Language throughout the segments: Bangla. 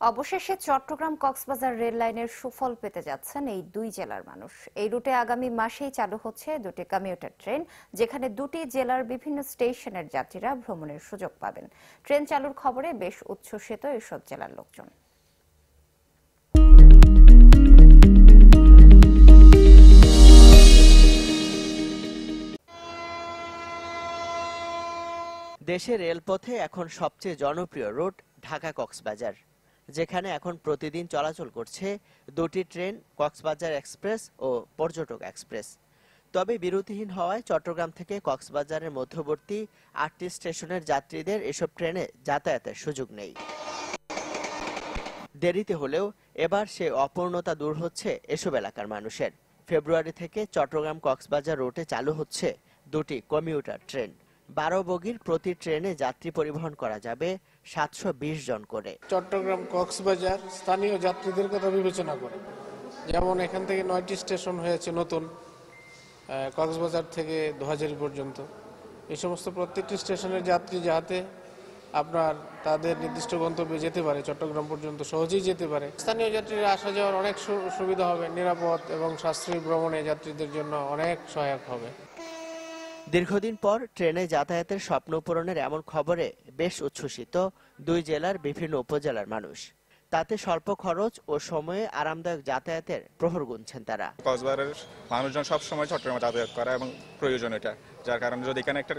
অবশেষে চট্টগ্রাম কক্সবাজার রেল লাইনের সুফল পেতে যাচ্ছেন এই দুই জেলার মানুষ। এই রুটে আগামী মাসেই চালু হচ্ছে দুটি কমিউটার ট্রেন যেখানে দুটি জেলার বিভিন্ন স্টেশনের যাত্রীরা ভ্রমণের সুযোগ পাবেন। ট্রেন চালুর খবরে বেশ উচ্ছ্বসিত এসব জেলার লোকজন। দেশের রেলপথে এখন সবচেয়ে জনপ্রিয় রুট ঢাকা কক্সবাজার যেখানে এখন প্রতিদিন চলাচল করছে দুটি ট্রেন, কক্সবাজার এক্সপ্রেস ও পর্যটক এক্সপ্রেস। তবে বিরতিহীন হওয়ায় চট্টগ্রাম থেকে কক্সবাজারের মধ্যবর্তী আটটি স্টেশনের যাত্রীদের এসব ট্রেনে যাতায়াতের সুযোগ নেই। দেরিতে হলেও এবার সে অপূর্ণতা দূর হচ্ছে এসব এলাকার মানুষের। ফেব্রুয়ারি থেকে চট্টগ্রাম কক্সবাজার রুটে চালু হচ্ছে দুটি কমিউটার ট্রেন। বারো বগির প্রতি ট্রেনে যাত্রী পরিবহন করা যাবে সাতশো বিশ জন করে। চট্টগ্রাম কক্সবাজার স্থানীয় যাত্রীদের কথা বিবেচনা করে। যেমন এখান থেকে নয়টি স্টেশন হয়েছে নতুন কক্সবাজার থেকে দোহাজারি পর্যন্ত। এই সমস্ত প্রত্যেকটি স্টেশনের যাত্রী যাতে আপনার তাদের নির্দিষ্ট গন্তব্যে যেতে পারে, চট্টগ্রাম পর্যন্ত সহজেই যেতে পারে। স্থানীয় যাত্রীরা আসা যাওয়ার অনেক সুবিধা হবে, নিরাপদ এবং সাশ্রয়ী ভ্রমণে যাত্রীদের জন্য অনেক সহায়ক হবে। দীর্ঘদিন পর ট্রেনে যাতায়াতের স্বপ্ন পূরণের এমন খবরে বেশ উচ্ছ্বসিত দুই জেলার বিভিন্ন উপজেলার মানুষ। তাতে স্বল্প খরচ ও সময়ে আরামদায়ক যাতায়াতের প্রহর গুনছেন তারা। কক্সবাজারের মানুষজন সবসময় চট্টগ্রামে যাতায়াত করা এবং প্রয়োজন এটা যার কারণে যদি এখানে একটা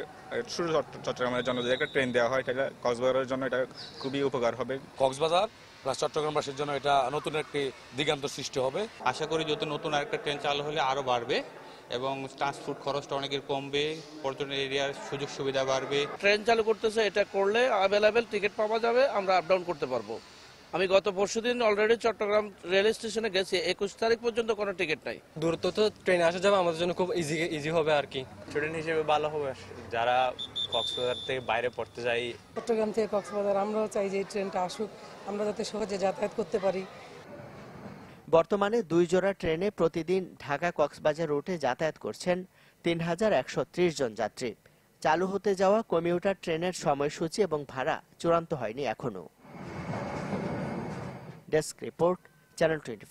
শুধু চট্ট- চট্টগ্রামের জন্য যদি একটা ট্রেন দেওয়া হয় তাহলে কক্সবাজারের জন্য এটা খুবই উপকার হবে। কক্সবাজার প্লাস চট্টগ্রামবাসীর জন্য এটা নতুন একটি দিগান্ত সৃষ্টি হবে। আশা করি যত নতুন আরেকটা ট্রেন চালু হলে আরও বাড়বে। এবং ট্রান্সপোর্ট খরচটা অনেকের কমবে পর্যটন এরিয়ার সুযোগ সুবিধা বাড়বে। ট্রেন চালু করতেছে এটা করলে অ্যাভেলেবেল টিকিট পাওয়া যাবে আমরা আপ ডাউন করতে পারব। আমি গত পরশুদিন অলরেডি চট্টগ্রাম রেল স্টেশনে গেছি একুশ তারিখ পর্যন্ত কোনো টিকিট নাই। দূরত্ব তো ট্রেনে আসা যাবে আমাদের জন্য খুব ইজি ইজি হবে আর কি। স্টুডেন্ট হিসেবে ভালো হবে। যারা কক্সবাজার থেকে বাইরে পড়তে যায় চট্টগ্রাম থেকে কক্সবাজার আমরাও চাই যে এই ট্রেনটা আসুক। আমরা যাতে সহজে যাতায়াত করতে পারি। বর্তমানে দুই জোড়া ট্রেনে প্রতিদিন ঢাকা কক্সবাজার রুটে যাতায়াত করছেন তিন হাজার একশো ত্রিশ জন যাত্রী। চালু হতে যাওয়া কমিউটার ট্রেনের সময়সূচি এবং ভাড়া চূড়ান্ত হয়নি এখনও। Desk report, channel twenty